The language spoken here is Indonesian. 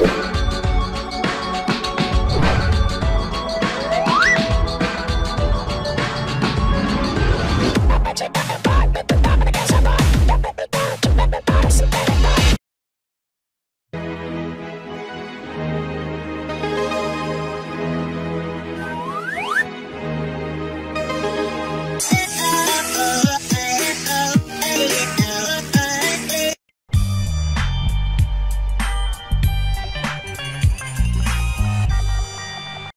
Check out the vibe, but